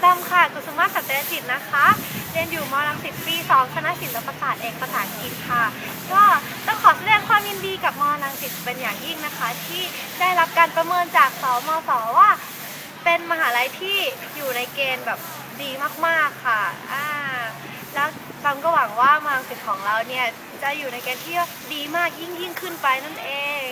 แบมค่ะ กุสุมาสัตยจิตนะคะ เรียนอยู่มรังสิตปี2คณะศิลปศาสตร์เอกภาษาอังกฤษค่ะ ก็ต้องขอแสดงความยินดีกับมรังสิตเป็นอย่างยิ่งนะคะ ที่ได้รับการประเมินจากสมสว่า เป็นมหาลัยที่อยู่ในเกณฑ์แบบดีมากๆค่ะอ่าแล้วตามก็หวังว่ามรังสิตของเราเนี่ยจะอยู่ในเกณฑ์ที่ดีมากยิ่งยิ่งขึ้นไปนั่นเอง